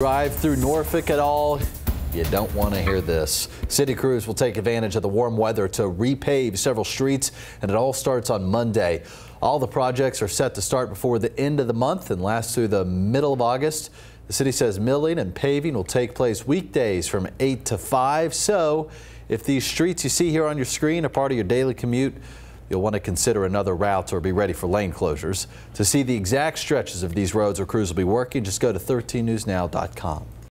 Drive through Norfolk at all, you don't want to hear this. City crews will take advantage of the warm weather to repave several streets, and it all starts on Monday. All the projects are set to start before the end of the month and last through the middle of August. The city says milling and paving will take place weekdays from 8 to 5. So if these streets you see here on your screen are part of your daily commute, You'll want to consider another route or be ready for lane closures. To see the exact stretches of these roads where crews will be working, just go to 13newsnow.com.